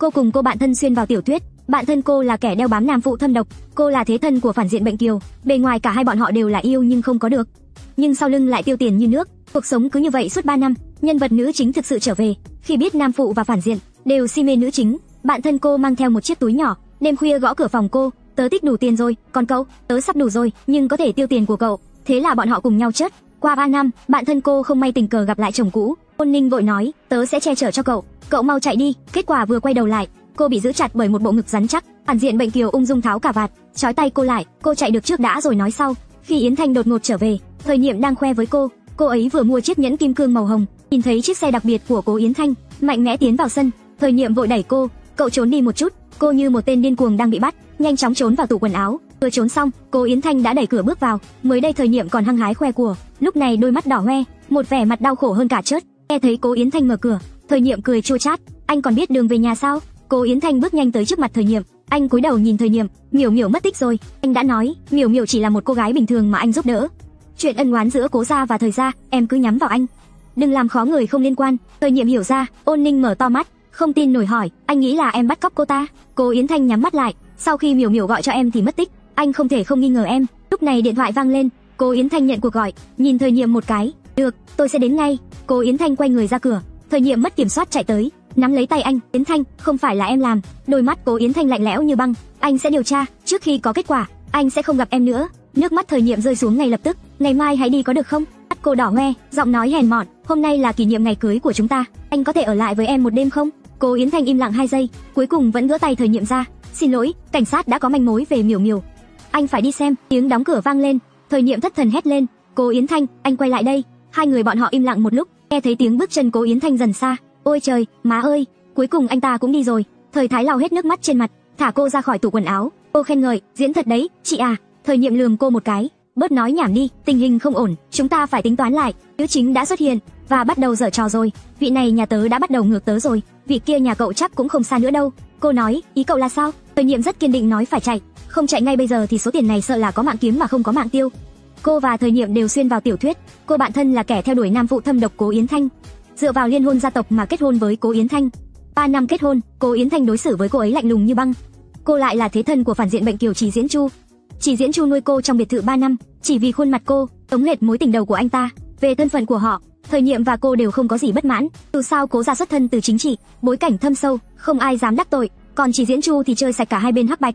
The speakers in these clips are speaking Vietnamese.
Cô cùng cô bạn thân xuyên vào tiểu thuyết, bạn thân cô là kẻ đeo bám nam phụ thâm độc, cô là thế thân của phản diện bệnh kiều, bề ngoài cả hai bọn họ đều là yêu nhưng không có được. Nhưng sau lưng lại tiêu tiền như nước, cuộc sống cứ như vậy suốt 3 năm, nhân vật nữ chính thực sự trở về, khi biết nam phụ và phản diện đều si mê nữ chính, bạn thân cô mang theo một chiếc túi nhỏ, đêm khuya gõ cửa phòng cô, tớ tích đủ tiền rồi, còn cậu, tớ sắp đủ rồi, nhưng có thể tiêu tiền của cậu. Thế là bọn họ cùng nhau chết. Qua 3 năm, bạn thân cô không may tình cờ gặp lại chồng cũ, Ôn Ninh vội nói, tớ sẽ che chở cho cậu, cậu mau chạy đi. Kết quả vừa quay đầu lại, cô bị giữ chặt bởi một bộ ngực rắn chắc. Phản diện bệnh kiều ung dung tháo cả vạt, trói tay cô lại. Cô chạy được trước đã rồi nói sau. Khi Yến Thanh đột ngột trở về, thời niệm đang khoe với cô, cô ấy vừa mua chiếc nhẫn kim cương màu hồng, nhìn thấy chiếc xe đặc biệt của cố Yến Thanh, mạnh mẽ tiến vào sân. Thời niệm vội đẩy cô, cậu trốn đi một chút. Cô như một tên điên cuồng đang bị bắt, nhanh chóng trốn vào tủ quần áo. Vừa trốn xong, cô Yến Thanh đã đẩy cửa bước vào. Mới đây thời niệm còn hăng hái khoe của, lúc này đôi mắt đỏ hoe, một vẻ mặt đau khổ hơn cả chớt. Nghe thấy Cố Yến Thanh mở cửa, Thời Nhiệm cười chua chát, "Anh còn biết đường về nhà sao?" Cố Yến Thanh bước nhanh tới trước mặt Thời Nhiệm, anh cúi đầu nhìn Thời Nhiệm, "Miểu Miểu mất tích rồi, anh đã nói, Miểu Miểu chỉ là một cô gái bình thường mà anh giúp đỡ. Chuyện ân oán giữa Cố gia và Thời gia, em cứ nhắm vào anh. Đừng làm khó người không liên quan." Thời Nhiệm hiểu ra, Ôn Ninh mở to mắt, không tin nổi hỏi, "Anh nghĩ là em bắt cóc cô ta?" Cố Yến Thanh nhắm mắt lại, "Sau khi Miểu Miểu gọi cho em thì mất tích, anh không thể không nghi ngờ em." Lúc này điện thoại vang lên, Cố Yến Thanh nhận cuộc gọi, nhìn Thời Nhiệm một cái, "Được, tôi sẽ đến ngay." cô Yến Thanh quay người ra cửa, Thời nhiệm mất kiểm soát chạy tới, nắm lấy tay anh, "Yến Thanh, không phải là em làm." Đôi mắt Cố Yến Thanh lạnh lẽo như băng, "Anh sẽ điều tra, trước khi có kết quả, anh sẽ không gặp em nữa." Nước mắt Thời nhiệm rơi xuống ngay lập tức, "Ngày mai hãy đi có được không?" Mắt cô đỏ hoe, giọng nói hèn mọn, "Hôm nay là kỷ niệm ngày cưới của chúng ta, anh có thể ở lại với em một đêm không?" Cố Yến Thanh im lặng 2 giây, cuối cùng vẫn gỡ tay Thời nhiệm ra, "Xin lỗi, cảnh sát đã có manh mối về Miểu Miểu. Anh phải đi xem." Tiếng đóng cửa vang lên, Thời nhiệm thất thần hét lên, "Cố Yến Thanh, anh quay lại đây." Hai người bọn họ im lặng một lúc, nghe thấy tiếng bước chân Cố Yến Thanh dần xa, Ôi trời, má ơi, cuối cùng anh ta cũng đi rồi. Thời Thái lau hết nước mắt trên mặt, thả cô ra khỏi tủ quần áo. Cô khen ngợi, diễn thật đấy, chị à. Thời nhiệm lườm cô một cái, bớt nói nhảm đi, tình hình không ổn, chúng ta phải tính toán lại. Nữ chính đã xuất hiện và bắt đầu dở trò rồi. Vị này nhà tớ đã bắt đầu ngược tớ rồi, vị kia nhà cậu chắc cũng không xa nữa đâu. Cô nói, ý cậu là sao? Thời nhiệm rất kiên định nói phải chạy, không chạy ngay bây giờ thì số tiền này sợ là có mạng kiếm mà không có mạng tiêu. Cô và thời nhiệm đều xuyên vào tiểu thuyết, cô bạn thân là kẻ theo đuổi nam phụ thâm độc Cố Yến Thanh, dựa vào liên hôn gia tộc mà kết hôn với Cố Yến Thanh. 3 năm kết hôn, Cố Yến Thanh đối xử với cô ấy lạnh lùng như băng. Cô lại là thế thân của phản diện bệnh kiều Chỉ Diễn Chu. Chỉ Diễn Chu nuôi cô trong biệt thự 3 năm, chỉ vì khuôn mặt cô, tống hệt mối tình đầu của anh ta. Về thân phận của họ, thời nhiệm và cô đều không có gì bất mãn. Dù sao Cố gia xuất thân từ chính trị, bối cảnh thâm sâu, không ai dám đắc tội, còn Chỉ Diễn Chu thì chơi sạch cả hai bên hắc bạch.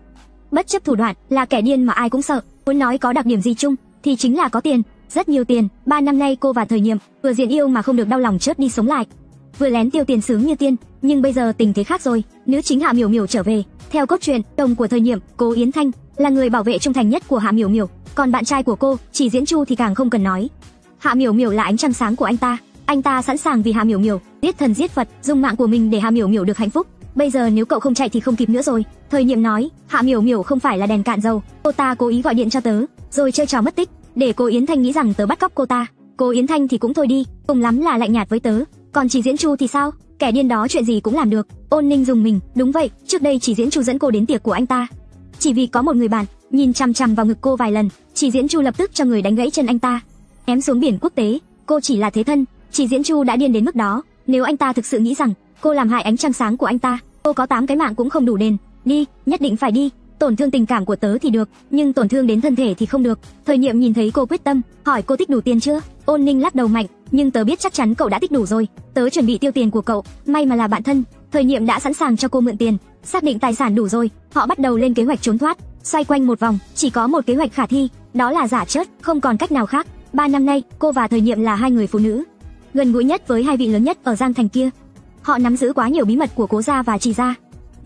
Bất chấp thủ đoạn, là kẻ điên mà ai cũng sợ. Muốn nói có đặc điểm gì chung, thì chính là có tiền, rất nhiều tiền. Ba năm nay cô và thời nhiệm vừa diện yêu mà không được đau lòng chớt đi sống lại, vừa lén tiêu tiền sướng như tiên. Nhưng bây giờ tình thế khác rồi, nữ chính Hạ Miểu Miểu trở về. Theo cốt truyện, chồng của thời nhiệm, Cố Yến Thanh là người bảo vệ trung thành nhất của Hạ Miểu Miểu, còn bạn trai của cô, chỉ diễn Chu thì càng không cần nói. Hạ Miểu Miểu là ánh trăng sáng của anh ta, anh ta sẵn sàng vì Hạ Miểu Miểu giết thần giết Phật, dùng mạng của mình để Hạ Miểu Miểu được hạnh phúc. Bây giờ nếu cậu không chạy thì không kịp nữa rồi. Thời nhiệm nói, Hạ Miểu Miểu không phải là đèn cạn dầu, cô ta cố ý gọi điện cho tớ, rồi chơi trò mất tích, để cô Yến Thanh nghĩ rằng tớ bắt cóc cô ta. Cô Yến Thanh thì cũng thôi đi, cùng lắm là lạnh nhạt với tớ, còn chỉ diễn Chu thì sao? Kẻ điên đó chuyện gì cũng làm được. Ôn Ninh dùng mình, đúng vậy, trước đây chỉ diễn Chu dẫn cô đến tiệc của anh ta. Chỉ vì có một người bạn nhìn chằm chằm vào ngực cô vài lần, chỉ diễn Chu lập tức cho người đánh gãy chân anh ta, ném xuống biển quốc tế. Cô chỉ là thế thân, chỉ diễn Chu đã điên đến mức đó, nếu anh ta thực sự nghĩ rằng cô làm hại ánh trăng sáng của anh ta, cô có tám cái mạng cũng không đủ đền. Đi, nhất định phải đi, tổn thương tình cảm của tớ thì được, nhưng tổn thương đến thân thể thì không được. Thời nhiệm nhìn thấy cô quyết tâm, hỏi cô tích đủ tiền chưa? Ôn Ninh lắc đầu mạnh, nhưng tớ biết chắc chắn cậu đã tích đủ rồi. Tớ chuẩn bị tiêu tiền của cậu, may mà là bạn thân. Thời nhiệm đã sẵn sàng cho cô mượn tiền, xác định tài sản đủ rồi, họ bắt đầu lên kế hoạch trốn thoát. Xoay quanh một vòng, chỉ có một kế hoạch khả thi, đó là giả chết, không còn cách nào khác. Ba năm nay, cô và thời nhiệm là hai người phụ nữ gần gũi nhất với hai vị lớn nhất ở Giang Thành kia. Họ nắm giữ quá nhiều bí mật của Cố gia và trì gia,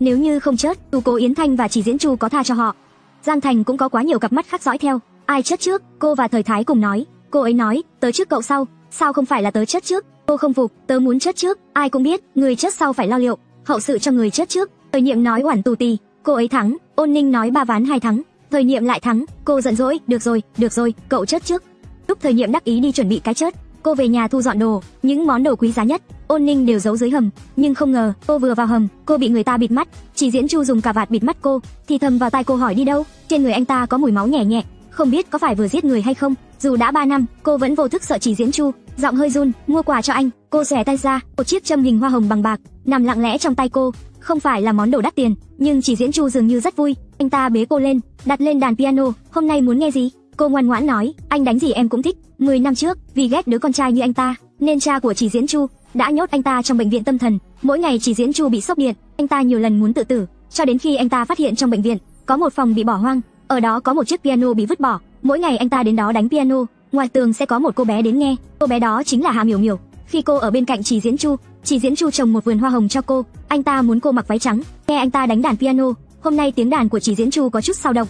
nếu như không chết, dù Cố Yến Thanh và Chỉ Diễn Chu có tha cho họ. Giang Thành cũng có quá nhiều cặp mắt khác dõi theo. Ai chết trước? Cô và Thời Thái cùng nói. Cô ấy nói, tớ trước cậu sau. Sao không phải là tớ chết trước? Cô không phục, tớ muốn chết trước. Ai cũng biết, người chết sau phải lo liệu. Hậu sự cho người chết trước. Thời nhiệm nói oản tù tì. Cô ấy thắng. Ôn Ninh nói ba ván hai thắng. Thời nhiệm lại thắng. Cô giận dỗi. Được rồi, được rồi, cậu chết trước. Lúc thời nhiệm đắc ý đi chuẩn bị cái chết, cô về nhà thu dọn đồ, những món đồ quý giá nhất, ôn ninh đều giấu dưới hầm, nhưng không ngờ, cô vừa vào hầm, cô bị người ta bịt mắt, chỉ diễn chu dùng cà vạt bịt mắt cô, thì thầm vào tai cô hỏi đi đâu, trên người anh ta có mùi máu nhẹ nhẹ, không biết có phải vừa giết người hay không. Dù đã 3 năm, cô vẫn vô thức sợ chỉ diễn chu, giọng hơi run, mua quà cho anh, cô xòe tay ra, một chiếc châm hình hoa hồng bằng bạc nằm lặng lẽ trong tay cô, không phải là món đồ đắt tiền, nhưng chỉ diễn Chu dường như rất vui. Anh ta bế cô lên, đặt lên đàn piano, "Hôm nay muốn nghe gì?" Cô ngoan ngoãn nói, "Anh đánh gì em cũng thích." 10 năm trước, vì ghét đứa con trai như anh ta, nên cha của chỉ diễn Chu đã nhốt anh ta trong bệnh viện tâm thần. Mỗi ngày chỉ diễn Chu bị sốc điện, anh ta nhiều lần muốn tự tử, cho đến khi anh ta phát hiện trong bệnh viện có một phòng bị bỏ hoang, ở đó có một chiếc piano bị vứt bỏ. Mỗi ngày anh ta đến đó đánh piano, ngoài tường sẽ có một cô bé đến nghe. Cô bé đó chính là Hà Miểu Miểu. Khi cô ở bên cạnh Chỉ Diễn Chu, Chỉ Diễn Chu trồng một vườn hoa hồng cho cô. Anh ta muốn cô mặc váy trắng. Nghe anh ta đánh đàn piano, hôm nay tiếng đàn của Chỉ Diễn Chu có chút sao động.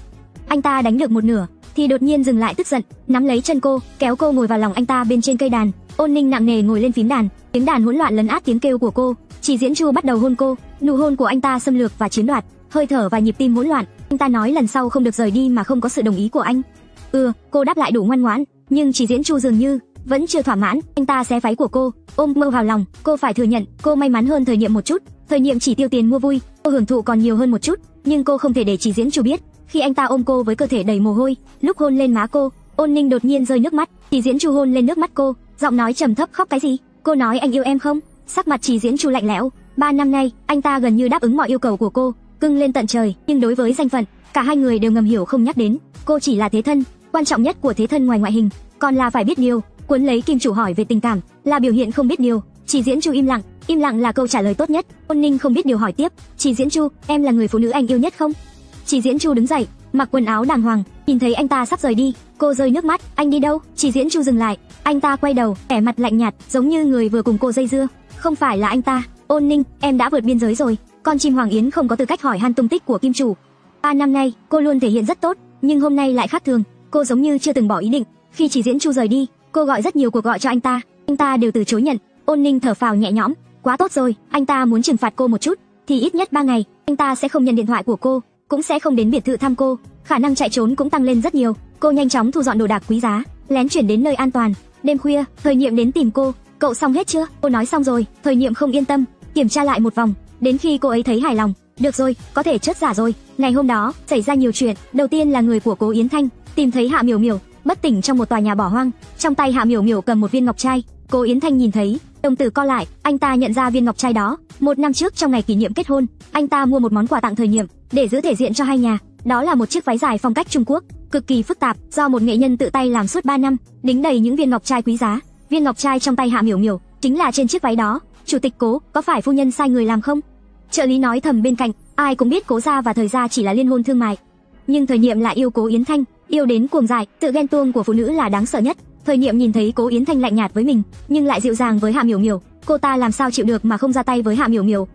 Anh ta đánh được một nửa, thì đột nhiên dừng lại tức giận, nắm lấy chân cô, kéo cô ngồi vào lòng anh ta bên trên cây đàn. Ôn Ninh nặng nề ngồi lên phím đàn, tiếng đàn hỗn loạn lấn át tiếng kêu của cô. Chỉ Diễn Chu bắt đầu hôn cô, nụ hôn của anh ta xâm lược và chiếm đoạt, hơi thở và nhịp tim hỗn loạn. Anh ta nói lần sau không được rời đi mà không có sự đồng ý của anh. Ừ, cô đáp lại đủ ngoan ngoãn, nhưng Chỉ Diễn Chu dường như vẫn chưa thỏa mãn, anh ta xé váy của cô, ôm mơ vào lòng, cô phải thừa nhận, cô may mắn hơn thời niệm một chút, thời niệm chỉ tiêu tiền mua vui, cô hưởng thụ còn nhiều hơn một chút, nhưng cô không thể để Chỉ Diễn Chu biết, khi anh ta ôm cô với cơ thể đầy mồ hôi, lúc hôn lên má cô, Ôn Ninh đột nhiên rơi nước mắt, Chỉ Diễn Chu hôn lên nước mắt cô, giọng nói trầm thấp khóc cái gì? Cô nói anh yêu em không? Sắc mặt Chỉ Diễn Chu lạnh lẽo, ba năm nay, anh ta gần như đáp ứng mọi yêu cầu của cô, cưng lên tận trời, nhưng đối với danh phận, cả hai người đều ngầm hiểu không nhắc đến, cô chỉ là thế thân, quan trọng nhất của thế thân ngoài ngoại hình, còn là phải biết điều. Cuốn lấy kim chủ hỏi về tình cảm, là biểu hiện không biết điều. Chỉ Diễn Chu im lặng, im lặng là câu trả lời tốt nhất. Ôn Ninh không biết điều hỏi tiếp, Chỉ Diễn Chu, em là người phụ nữ anh yêu nhất không? Chỉ Diễn Chu đứng dậy, mặc quần áo đàng hoàng, nhìn thấy anh ta sắp rời đi, cô rơi nước mắt, anh đi đâu? Chỉ Diễn Chu dừng lại, anh ta quay đầu, vẻ mặt lạnh nhạt, giống như người vừa cùng cô dây dưa. Không phải là anh ta, Ôn Ninh, em đã vượt biên giới rồi. Con chim Hoàng Yến không có tư cách hỏi han tung tích của kim chủ. Ba năm nay, cô luôn thể hiện rất tốt, nhưng hôm nay lại khác thường. Cô giống như chưa từng bỏ ý định. Khi chỉ diễn Chu rời đi, cô gọi rất nhiều cuộc gọi cho anh ta, anh ta đều từ chối nhận. Ôn Ninh thở phào nhẹ nhõm, quá tốt rồi, anh ta muốn trừng phạt cô một chút, thì ít nhất ba ngày, anh ta sẽ không nhận điện thoại của cô, cũng sẽ không đến biệt thự thăm cô, khả năng chạy trốn cũng tăng lên rất nhiều. Cô nhanh chóng thu dọn đồ đạc quý giá, lén chuyển đến nơi an toàn. Đêm khuya, Thời Nhiệm đến tìm cô, "Cậu xong hết chưa?" Cô nói xong rồi, Thời Nhiệm không yên tâm, kiểm tra lại một vòng, đến khi cô ấy thấy hài lòng, "Được rồi, có thể chớt giả rồi." Ngày hôm đó, xảy ra nhiều chuyện, đầu tiên là người của Cố Yến Thanh tìm thấy Hạ Miểu Miểu bất tỉnh trong một tòa nhà bỏ hoang, trong tay Hạ Miểu Miểu cầm một viên ngọc trai. Cố Yến Thanh nhìn thấy, đồng tử co lại, anh ta nhận ra viên ngọc trai đó. Một năm trước trong ngày kỷ niệm kết hôn, anh ta mua một món quà tặng thời nhiệm để giữ thể diện cho hai nhà. Đó là một chiếc váy dài phong cách Trung Quốc, cực kỳ phức tạp, do một nghệ nhân tự tay làm suốt 3 năm, đính đầy những viên ngọc trai quý giá. Viên ngọc trai trong tay Hạ Miểu Miểu chính là trên chiếc váy đó. Chủ tịch Cố, có phải phu nhân sai người làm không? Trợ lý nói thầm bên cạnh, ai cũng biết Cố gia và Thời gia chỉ là liên hôn thương mại, nhưng Thời Niệm lại yêu Cố Yến Thanh, yêu đến cuồng dại, tự ghen tuông của phụ nữ là đáng sợ nhất. Thời Niệm nhìn thấy Cố Yến Thanh lạnh nhạt với mình, nhưng lại dịu dàng với Hạ Miểu Miểu, cô ta làm sao chịu được mà không ra tay với Hạ Miểu Miểu.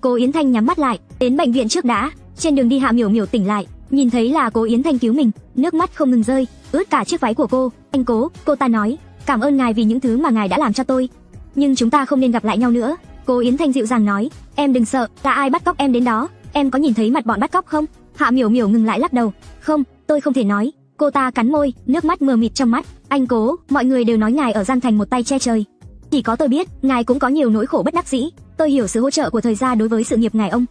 Cố Yến Thanh nhắm mắt lại, đến bệnh viện trước đã. Trên đường đi Hạ Miểu Miểu tỉnh lại, nhìn thấy là Cố Yến Thanh cứu mình, nước mắt không ngừng rơi, ướt cả chiếc váy của cô. Anh Cố, cô ta nói, cảm ơn ngài vì những thứ mà ngài đã làm cho tôi, nhưng chúng ta không nên gặp lại nhau nữa. Cố Yến Thanh dịu dàng nói, em đừng sợ, là ai bắt cóc em đến đó, em có nhìn thấy mặt bọn bắt cóc không? Hạ Miểu Miểu ngừng lại lắc đầu, không, tôi không thể nói. Cô ta cắn môi, nước mắt mờ mịt trong mắt. Anh cố, mọi người đều nói ngài ở Giang Thành một tay che trời. Chỉ có tôi biết, ngài cũng có nhiều nỗi khổ bất đắc dĩ. Tôi hiểu sự hỗ trợ của thời gia đối với sự nghiệp ngài ông.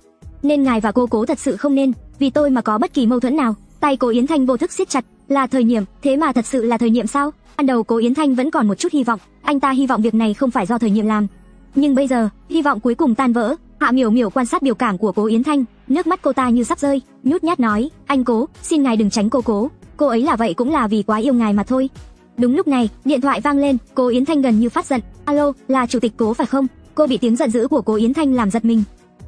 Nên ngài và cô cố thật sự không nên, vì tôi mà có bất kỳ mâu thuẫn nào. Tay cố Yến Thanh vô thức siết chặt, là thời nhiệm. thế mà thật sự là thời nhiệm sao? Ban đầu cố Yến Thanh vẫn còn một chút hy vọng, anh ta hy vọng việc này không phải do thời nhiệm làm. Nhưng bây giờ, hy vọng cuối cùng tan vỡ. Hạ Miểu Miểu quan sát biểu cảm của cố Yến Thanh, nước mắt cô ta như sắp rơi, nhút nhát nói, anh cố, xin ngài đừng tránh cô cố, cô ấy là vậy cũng là vì quá yêu ngài mà thôi. Đúng lúc này, điện thoại vang lên, cố Yến Thanh gần như phát giận, alo, là chủ tịch cố phải không? Cô bị tiếng giận dữ của cố Yến Thanh làm giật mình,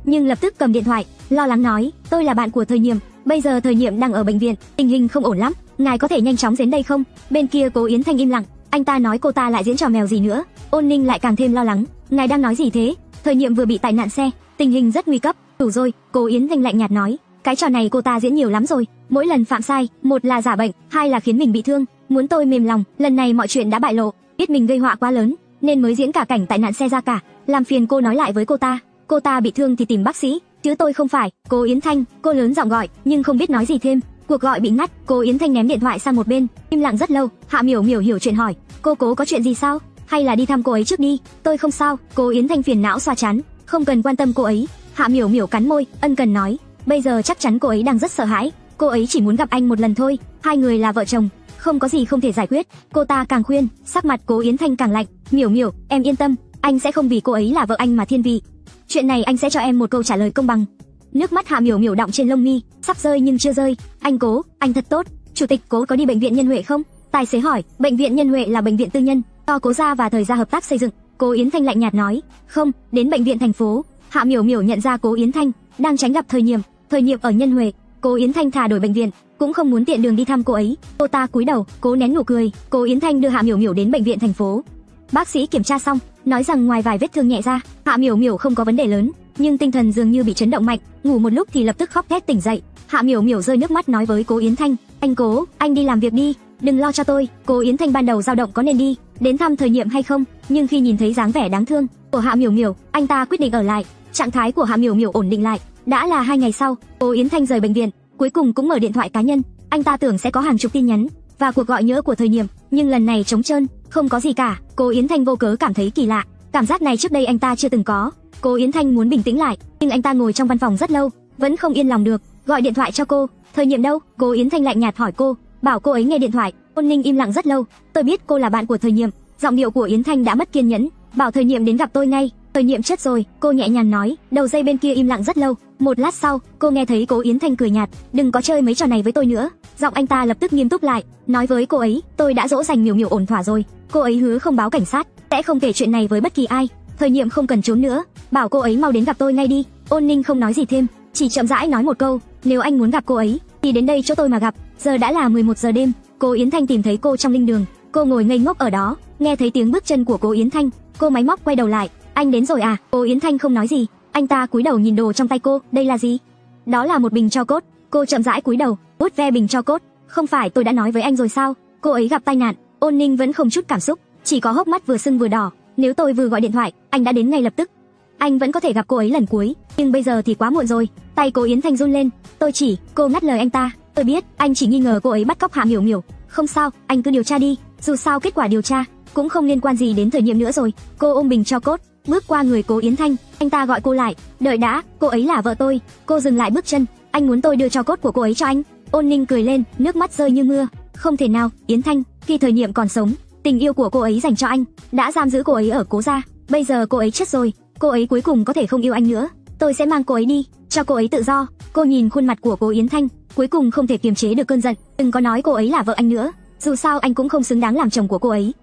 nhưng lập tức cầm điện thoại, lo lắng nói, tôi là bạn của thời nhiệm, bây giờ thời nhiệm đang ở bệnh viện, tình hình không ổn lắm, ngài có thể nhanh chóng đến đây không? Bên kia cố Yến Thanh im lặng, anh ta nói cô ta lại diễn trò mèo gì nữa, ôn ninh lại càng thêm lo lắng, ngài đang nói gì thế? Thời nhiệm vừa bị tai nạn xe, tình hình rất nguy cấp, đủ rồi, cố Yến Thanh lạnh nhạt nói, cái trò này cô ta diễn nhiều lắm rồi, mỗi lần phạm sai, một là giả bệnh, hai là khiến mình bị thương, muốn tôi mềm lòng, lần này mọi chuyện đã bại lộ, biết mình gây họa quá lớn, nên mới diễn cả cảnh tai nạn xe ra cả, làm phiền cô nói lại với cô ta, cô ta bị thương thì tìm bác sĩ, chứ tôi không phải. Cô Yến Thanh, cô lớn giọng gọi, nhưng không biết nói gì thêm. Cuộc gọi bị ngắt, cô Yến Thanh ném điện thoại sang một bên, im lặng rất lâu. Hạ Miểu Miểu hiểu chuyện hỏi, cô cố có chuyện gì sao? Hay là đi thăm cô ấy trước đi? Tôi không sao. Cô Yến Thanh phiền não xoa chán, không cần quan tâm cô ấy. Hạ Miểu Miểu cắn môi, ân cần nói, bây giờ chắc chắn cô ấy đang rất sợ hãi. Cô ấy chỉ muốn gặp anh một lần thôi, hai người là vợ chồng, không có gì không thể giải quyết. Cô ta càng khuyên, sắc mặt Cố Yến Thanh càng lạnh, "Miểu Miểu, em yên tâm, anh sẽ không vì cô ấy là vợ anh mà thiên vị." Chuyện này anh sẽ cho em một câu trả lời công bằng. Nước mắt Hạ Miểu Miểu đọng trên lông mi, sắp rơi nhưng chưa rơi. Anh Cố, anh thật tốt. Chủ tịch Cố có đi bệnh viện Nhân Huệ không? Tài xế hỏi, bệnh viện Nhân Huệ là bệnh viện tư nhân, do Cố gia và thời gia hợp tác xây dựng. Cố Yến Thanh lạnh nhạt nói, không, đến bệnh viện thành phố. Hạ Miểu Miểu nhận ra Cố Yến Thanh đang tránh gặp thời nhiệm, thời nhiệm ở Nhân Huệ. Cố Yến Thanh thà đổi bệnh viện, cũng không muốn tiện đường đi thăm cô ấy. Cô ta cúi đầu, cố nén nụ cười. Cố Yến Thanh đưa Hạ Miểu Miểu đến bệnh viện thành phố. Bác sĩ kiểm tra xong, nói rằng ngoài vài vết thương nhẹ ra, Hạ Miểu Miểu không có vấn đề lớn, nhưng tinh thần dường như bị chấn động mạnh, ngủ một lúc thì lập tức khóc thét tỉnh dậy. Hạ Miểu Miểu rơi nước mắt nói với Cố Yến Thanh, "Anh Cố, anh đi làm việc đi, đừng lo cho tôi." Cố Yến Thanh ban đầu dao động có nên đi, đến thăm thời nhiệm hay không, nhưng khi nhìn thấy dáng vẻ đáng thương của Hạ Miểu Miểu, anh ta quyết định ở lại. Trạng thái của Hạ Miểu Miểu ổn định lại. Đã là hai ngày sau, Cố Yến Thanh rời bệnh viện, cuối cùng cũng mở điện thoại cá nhân. Anh ta tưởng sẽ có hàng chục tin nhắn và cuộc gọi nhớ của thời nhiệm, nhưng lần này trống trơn, không có gì cả. cô Yến Thanh vô cớ cảm thấy kỳ lạ, cảm giác này trước đây anh ta chưa từng có. cô Yến Thanh muốn bình tĩnh lại, nhưng anh ta ngồi trong văn phòng rất lâu, vẫn không yên lòng được, gọi điện thoại cho cô. Thời nhiệm đâu? cô Yến Thanh lạnh nhạt hỏi cô, bảo cô ấy nghe điện thoại. Ôn Ninh im lặng rất lâu. Tôi biết cô là bạn của thời nhiệm. Giọng điệu của Yến Thanh đã mất kiên nhẫn, bảo thời nhiệm đến gặp tôi ngay. Thời nhiệm chết rồi, cô nhẹ nhàng nói. Đầu dây bên kia im lặng rất lâu. Một lát sau, cô nghe thấy Cố Yến Thanh cười nhạt, đừng có chơi mấy trò này với tôi nữa. Giọng anh ta lập tức nghiêm túc lại, nói với cô ấy, tôi đã dỗ dành miểu miểu ổn thỏa rồi. Cô ấy hứa không báo cảnh sát, sẽ không kể chuyện này với bất kỳ ai. Thời nhiệm không cần trốn nữa, bảo cô ấy mau đến gặp tôi ngay đi. Ôn Ninh không nói gì thêm, chỉ chậm rãi nói một câu, nếu anh muốn gặp cô ấy, thì đến đây chỗ tôi mà gặp. Giờ đã là 11 giờ đêm, cô Yến Thanh tìm thấy cô trong linh đường, cô ngồi ngây ngốc ở đó, nghe thấy tiếng bước chân của cô Yến Thanh, cô máy móc quay đầu lại, anh đến rồi à? Cô Yến Thanh không nói gì, anh ta cúi đầu nhìn đồ trong tay cô, đây là gì? Đó là một bình cho cốt. Cô chậm rãi cúi đầu, vuốt ve bình cho cốt. Không phải tôi đã nói với anh rồi sao? Cô ấy gặp tai nạn. Ôn Ninh vẫn không chút cảm xúc, chỉ có hốc mắt vừa sưng vừa đỏ. Nếu tôi vừa gọi điện thoại, anh đã đến ngay lập tức. Anh vẫn có thể gặp cô ấy lần cuối, nhưng bây giờ thì quá muộn rồi. Tay cô Yến Thanh run lên. Tôi chỉ, cô ngắt lời anh ta. Tôi biết, anh chỉ nghi ngờ cô ấy bắt cóc Hạ Miểu Miểu. Không sao, anh cứ điều tra đi. Dù sao kết quả điều tra cũng không liên quan gì đến thời nhiệm nữa rồi. Cô ôm bình cho cốt, bước qua người cố Yến Thanh, anh ta gọi cô lại, "Đợi đã, cô ấy là vợ tôi." Cô dừng lại bước chân, "Anh muốn tôi đưa cho cốt của cô ấy cho anh?" Ôn Ninh cười lên, nước mắt rơi như mưa, "Không thể nào, Yến Thanh, khi thời niệm còn sống, tình yêu của cô ấy dành cho anh, đã giam giữ cô ấy ở cố gia, bây giờ cô ấy chết rồi, cô ấy cuối cùng có thể không yêu anh nữa, tôi sẽ mang cô ấy đi, cho cô ấy tự do." Cô nhìn khuôn mặt của cố Yến Thanh, cuối cùng không thể kiềm chế được cơn giận, đừng có nói cô ấy là vợ anh nữa, dù sao anh cũng không xứng đáng làm chồng của cô ấy.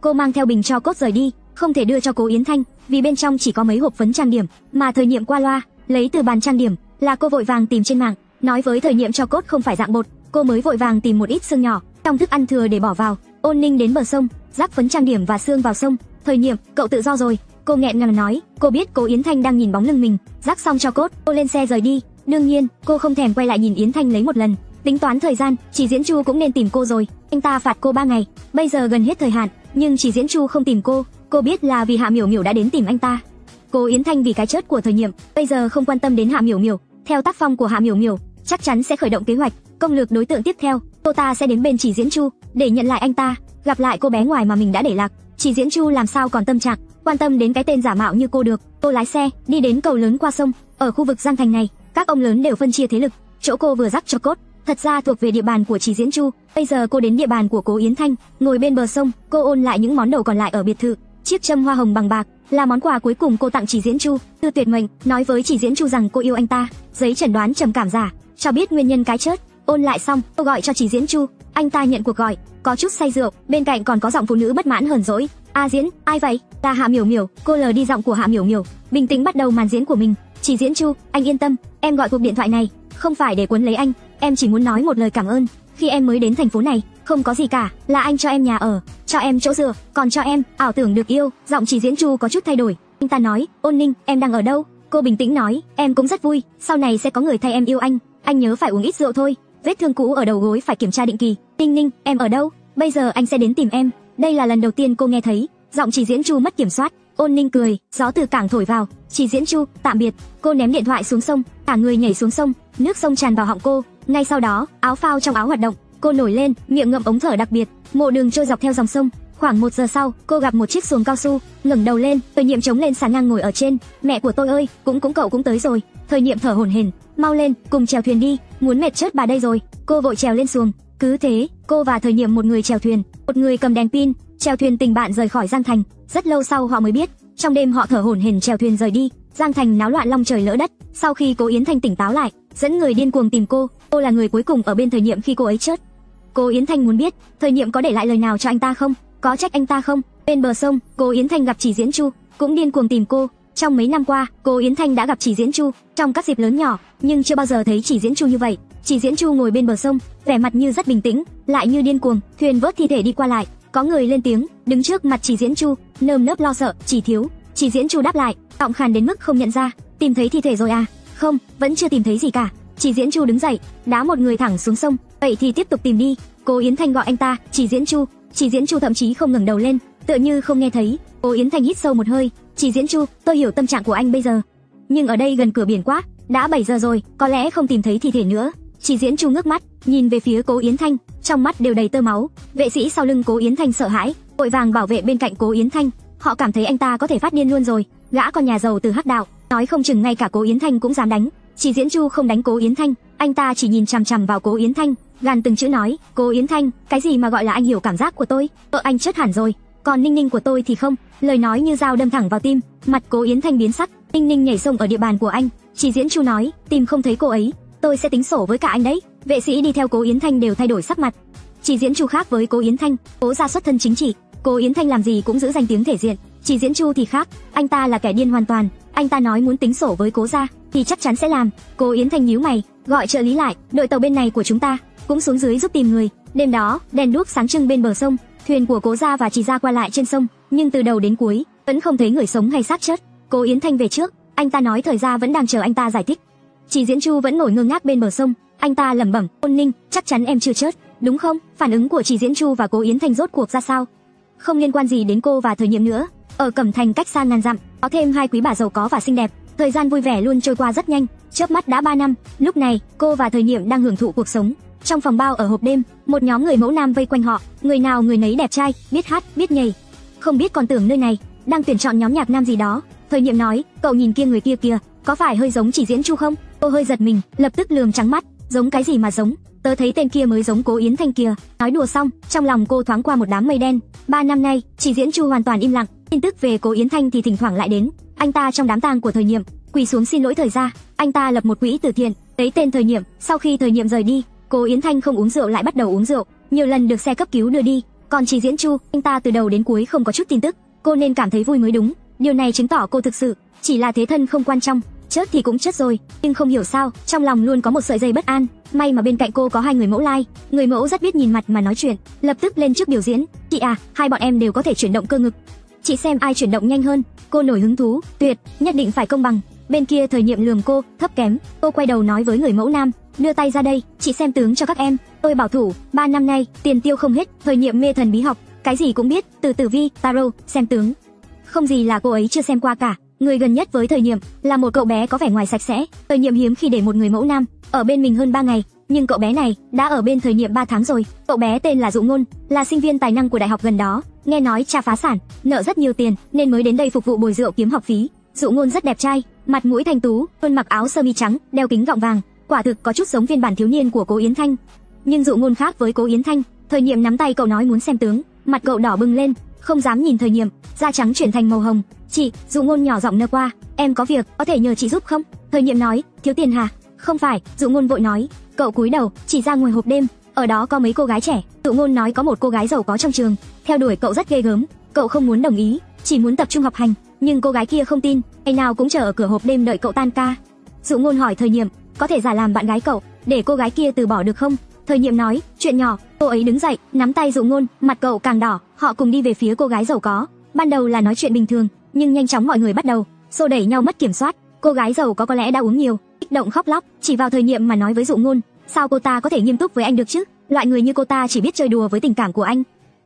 Cô mang theo bình cho cốt rời đi, không thể đưa cho cố Yến Thanh, vì bên trong chỉ có mấy hộp phấn trang điểm, mà thời nhiệm qua loa, lấy từ bàn trang điểm, là cô vội vàng tìm trên mạng, nói với thời nhiệm cho cốt không phải dạng bột, cô mới vội vàng tìm một ít xương nhỏ, trong thức ăn thừa để bỏ vào. Ôn Ninh đến bờ sông, rắc phấn trang điểm và xương vào sông, thời nhiệm, cậu tự do rồi. Cô nghẹn ngào nói, cô biết cố Yến Thanh đang nhìn bóng lưng mình, rắc xong cho cốt, cô lên xe rời đi. Đương nhiên, cô không thèm quay lại nhìn Yến Thanh lấy một lần. Tính toán thời gian, chỉ diễn Chu cũng nên tìm cô rồi. Anh ta phạt cô ba ngày, bây giờ gần hết thời hạn, nhưng chỉ diễn Chu không tìm cô, Cô biết là vì Hạ Miểu Miểu đã đến tìm anh ta. Cô Yến Thanh vì cái chết của thời nhiệm, bây giờ không quan tâm đến Hạ Miểu Miểu. Theo tác phong của Hạ Miểu Miểu, chắc chắn sẽ khởi động kế hoạch, công lược đối tượng tiếp theo. Cô ta sẽ đến bên Chỉ Diễn Chu để nhận lại anh ta, gặp lại cô bé ngoài mà mình đã để lạc. Chỉ Diễn Chu làm sao còn tâm trạng quan tâm đến cái tên giả mạo như cô được. Cô lái xe đi đến cầu lớn qua sông, ở khu vực Giang Thành này, các ông lớn đều phân chia thế lực. Chỗ cô vừa rắc cho cốt, thật ra thuộc về địa bàn của Chỉ Diễn Chu. Bây giờ cô đến địa bàn của Cố Yến Thanh, ngồi bên bờ sông, cô ôn lại những món đồ còn lại ở biệt thự. Chiếc châm hoa hồng bằng bạc là món quà cuối cùng cô tặng Chỉ Diễn Chu. Tư Tuyệt Mệnh nói với Chỉ Diễn Chu rằng cô yêu anh ta. Giấy chẩn đoán trầm cảm giả, cho biết nguyên nhân cái chết. Ôn lại xong, cô gọi cho Chỉ Diễn Chu. Anh ta nhận cuộc gọi, có chút say rượu, bên cạnh còn có giọng phụ nữ bất mãn hờn dỗi. A Diễn, ai vậy? Ta Hạ Miểu Miểu. Cô lờ đi giọng của Hạ Miểu Miểu, bình tĩnh bắt đầu màn diễn của mình. Chỉ Diễn Chu, anh yên tâm, em gọi cuộc điện thoại này không phải để quấn lấy anh, em chỉ muốn nói một lời cảm ơn. Khi em mới đến thành phố này, không có gì cả, là anh cho em nhà ở, cho em chỗ dựa, còn cho em ảo tưởng được yêu. Giọng chỉ diễn Chu có chút thay đổi. Anh ta nói, ôn ninh, em đang ở đâu? Cô bình tĩnh nói, em cũng rất vui, sau này sẽ có người thay em yêu anh. Anh nhớ phải uống ít rượu thôi, vết thương cũ ở đầu gối phải kiểm tra định kỳ. Ninh ninh, em ở đâu? Bây giờ anh sẽ đến tìm em. Đây là lần đầu tiên cô nghe thấy, giọng chỉ diễn Chu mất kiểm soát. Ôn Ninh cười, gió từ cảng thổi vào, chỉ diễn Chu, tạm biệt. Cô ném điện thoại xuống sông, cả người nhảy xuống sông, nước sông tràn vào họng cô. Ngay sau đó, áo phao trong áo hoạt động, cô nổi lên, miệng ngậm ống thở đặc biệt, mộ đường trôi dọc theo dòng sông. Khoảng một giờ sau, cô gặp một chiếc xuồng cao su, ngẩng đầu lên, thời nhiệm chống lên sàn ngang ngồi ở trên. Mẹ của tôi ơi, cũng cũng cậu cũng tới rồi. Thời nhiệm thở hổn hển, mau lên, cùng chèo thuyền đi, muốn mệt chết bà đây rồi. Cô vội trèo lên xuồng. Cứ thế, cô và thời nhiệm một người chèo thuyền, một người cầm đèn pin, chèo thuyền tình bạn rời khỏi Giang Thành. Rất lâu sau họ mới biết, trong đêm họ thở hổn hển chèo thuyền rời đi, Giang Thành náo loạn long trời lỡ đất, sau khi Cố Yến Thanh tỉnh táo lại, dẫn người điên cuồng tìm cô, cô là người cuối cùng ở bên thời niệm khi cô ấy chết. Cố Yến Thanh muốn biết, thời niệm có để lại lời nào cho anh ta không, có trách anh ta không? Bên bờ sông, Cố Yến Thanh gặp Chỉ Diễn Chu, cũng điên cuồng tìm cô. Trong mấy năm qua, Cố Yến Thanh đã gặp Chỉ Diễn Chu trong các dịp lớn nhỏ, nhưng chưa bao giờ thấy Chỉ Diễn Chu như vậy. Chỉ Diễn Chu ngồi bên bờ sông, vẻ mặt như rất bình tĩnh, lại như điên cuồng, thuyền vớt thi thể đi qua lại, có người lên tiếng, đứng trước mặt Chỉ Diễn Chu, nơm nớp lo sợ, "Chỉ thiếu." Chỉ Diễn Chu đáp lại, giọng khàn đến mức không nhận ra, "Tìm thấy thi thể rồi à?" "Không, vẫn chưa tìm thấy gì cả." Chỉ Diễn Chu đứng dậy, đá một người thẳng xuống sông, "Vậy thì tiếp tục tìm đi." Cố Yến Thanh gọi anh ta, "Chỉ Diễn Chu." Chỉ Diễn Chu thậm chí không ngẩng đầu lên, tựa như không nghe thấy. Cố Yến Thanh hít sâu một hơi, "Chỉ Diễn Chu, tôi hiểu tâm trạng của anh bây giờ, nhưng ở đây gần cửa biển quá, đã 7 giờ rồi, có lẽ không tìm thấy thi thể nữa." Chỉ Diễn Chu ngước mắt, nhìn về phía Cố Yến Thanh, trong mắt đều đầy tơ máu. Vệ sĩ sau lưng Cố Yến Thanh sợ hãi, vội vàng bảo vệ bên cạnh Cố Yến Thanh. Họ cảm thấy anh ta có thể phát điên luôn rồi, gã con nhà giàu từ hắc đạo, nói không chừng ngay cả Cố Yến Thanh cũng dám đánh. Chỉ Diễn Chu không đánh Cố Yến Thanh, anh ta chỉ nhìn chằm chằm vào Cố Yến Thanh, gàn từng chữ nói, "Cố Yến Thanh, cái gì mà gọi là anh hiểu cảm giác của tôi? Vợ anh chết hẳn rồi, còn Ninh Ninh của tôi thì không." Lời nói như dao đâm thẳng vào tim, mặt Cố Yến Thanh biến sắc, Ninh Ninh nhảy sông ở địa bàn của anh, Chỉ Diễn Chu nói, "Tìm không thấy cô ấy, tôi sẽ tính sổ với cả anh đấy." Vệ sĩ đi theo Cố Yến Thanh đều thay đổi sắc mặt. Chỉ Diễn Chu khác với Cố Yến Thanh, cố ra xuất thân chính trị, Cố Yến Thanh làm gì cũng giữ danh tiếng thể diện, chỉ Diễn Chu thì khác, anh ta là kẻ điên hoàn toàn, anh ta nói muốn tính sổ với Cố gia thì chắc chắn sẽ làm. Cố Yến Thanh nhíu mày, gọi trợ lý lại, đội tàu bên này của chúng ta cũng xuống dưới giúp tìm người. Đêm đó, đèn đuốc sáng trưng bên bờ sông, thuyền của Cố gia và Chỉ gia qua lại trên sông, nhưng từ đầu đến cuối vẫn không thấy người sống hay xác chết. Cố Yến Thanh về trước, anh ta nói thời gia vẫn đang chờ anh ta giải thích. Chỉ Diễn Chu vẫn ngồi ngơ ngác bên bờ sông, anh ta lẩm bẩm, "Ôn Ninh, chắc chắn em chưa chết, đúng không?" Phản ứng của Chỉ Diễn Chu và Cố Yến Thanh rốt cuộc ra sao? Không liên quan gì đến cô và thời nhiệm nữa. Ở Cẩm Thành cách xa ngàn dặm, có thêm hai quý bà giàu có và xinh đẹp, thời gian vui vẻ luôn trôi qua rất nhanh, chớp mắt đã 3 năm. Lúc này, cô và thời niệm đang hưởng thụ cuộc sống. Trong phòng bao ở hộp đêm, một nhóm người mẫu nam vây quanh họ, người nào người nấy đẹp trai, biết hát, biết nhảy. Không biết còn tưởng nơi này đang tuyển chọn nhóm nhạc nam gì đó. Thời niệm nói, cậu nhìn kia người kia kìa, có phải hơi giống chỉ diễn chu không? Cô hơi giật mình, lập tức lườm trắng mắt, giống cái gì mà giống? Tớ thấy tên kia mới giống Cố Yến Thanh kia. Nói đùa xong, trong lòng cô thoáng qua một đám mây đen. Ba năm nay, chỉ diễn chu hoàn toàn im lặng, tin tức về Cố Yến Thanh thì thỉnh thoảng lại đến. Anh ta trong đám tang của thời nhiệm, quỳ xuống xin lỗi thời gia. Anh ta lập một quỹ từ thiện, lấy tên thời nhiệm. Sau khi thời nhiệm rời đi, Cố Yến Thanh không uống rượu lại bắt đầu uống rượu, nhiều lần được xe cấp cứu đưa đi. Còn chỉ diễn chu, anh ta từ đầu đến cuối không có chút tin tức. Cô nên cảm thấy vui mới đúng. Điều này chứng tỏ cô thực sự chỉ là thế thân không quan trọng, chết thì cũng chết rồi, nhưng không hiểu sao, trong lòng luôn có một sợi dây bất an. May mà bên cạnh cô có hai người mẫu lai, người mẫu rất biết nhìn mặt mà nói chuyện, lập tức lên trước biểu diễn. Chị à, hai bọn em đều có thể chuyển động cơ ngực. Chị xem ai chuyển động nhanh hơn. Cô nổi hứng thú, tuyệt, nhất định phải công bằng. Bên kia thời nhiệm lườm cô, thấp kém. Cô quay đầu nói với người mẫu nam, đưa tay ra đây, chị xem tướng cho các em. Tôi bảo thủ, ba năm nay, tiền tiêu không hết, thời nhiệm mê thần bí học, cái gì cũng biết, từ tử vi, tarot, xem tướng. Không gì là cô ấy chưa xem qua cả. Người gần nhất với thời nhiệm là một cậu bé có vẻ ngoài sạch sẽ. Thời nhiệm hiếm khi để một người mẫu nam ở bên mình hơn 3 ngày, nhưng cậu bé này đã ở bên thời nhiệm 3 tháng rồi. Cậu bé tên là Dụ Ngôn, là sinh viên tài năng của đại học gần đó. Nghe nói cha phá sản, nợ rất nhiều tiền nên mới đến đây phục vụ bồi rượu kiếm học phí. Dụ Ngôn rất đẹp trai, mặt mũi thanh tú, luôn mặc áo sơ mi trắng, đeo kính gọng vàng, quả thực có chút giống phiên bản thiếu niên của Cố Yến Thanh. Nhưng Dụ Ngôn khác với Cố Yến Thanh, thời nhiệm nắm tay cậu nói muốn xem tướng, mặt cậu đỏ bừng lên, không dám nhìn thời nhiệm, da trắng chuyển thành màu hồng. Chị, dụ ngôn nhỏ giọng nơ qua, em có việc, có thể nhờ chị giúp không? Thời nhiệm nói, thiếu tiền hả? Không phải, dụ ngôn vội nói, cậu cúi đầu, chỉ ra ngoài hộp đêm, ở đó có mấy cô gái trẻ. Dụ ngôn nói có một cô gái giàu có trong trường, theo đuổi cậu rất ghê gớm, cậu không muốn đồng ý, chỉ muốn tập trung học hành, nhưng cô gái kia không tin, ngày nào cũng chờ ở cửa hộp đêm đợi cậu tan ca. Dụ ngôn hỏi thời nhiệm, có thể giả làm bạn gái cậu, để cô gái kia từ bỏ được không? Thời nhiệm nói, chuyện nhỏ, cô ấy đứng dậy, nắm tay dụ ngôn, mặt cậu càng đỏ, họ cùng đi về phía cô gái giàu có. Ban đầu là nói chuyện bình thường, nhưng nhanh chóng mọi người bắt đầu xô đẩy nhau mất kiểm soát. Cô gái giàu có có lẽ đã uống nhiều, kích động khóc lóc, chỉ vào thời nhiệm mà nói với dụ ngôn, sao cô ta có thể nghiêm túc với anh được chứ? Loại người như cô ta chỉ biết chơi đùa với tình cảm của anh.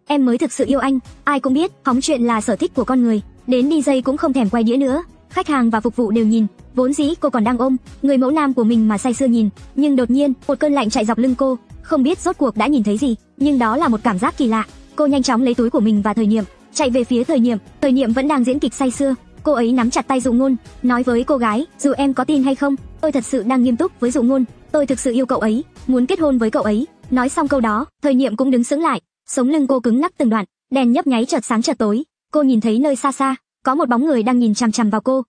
Em mới thực sự yêu anh, ai cũng biết, hóng chuyện là sở thích của con người, đến DJ cũng không thèm quay đĩa nữa. Khách hàng và phục vụ đều nhìn, vốn dĩ cô còn đang ôm người mẫu nam của mình mà say sưa nhìn, nhưng đột nhiên, một cơn lạnh chạy dọc lưng cô, không biết rốt cuộc đã nhìn thấy gì, nhưng đó là một cảm giác kỳ lạ. Cô nhanh chóng lấy túi của mình và thời niệm chạy về phía thời niệm Thời niệm vẫn đang diễn kịch say sưa. Cô ấy nắm chặt tay Dụ Ngôn, nói với cô gái, dù em có tin hay không, tôi thật sự đang nghiêm túc với Dụ Ngôn, tôi thực sự yêu cậu ấy, muốn kết hôn với cậu ấy. Nói xong câu đó, thời niệm cũng đứng sững lại, sống lưng cô cứng ngắc từng đoạn, đèn nhấp nháy chợt sáng chợt tối. Cô nhìn thấy nơi xa xa, có một bóng người đang nhìn chằm chằm vào cô,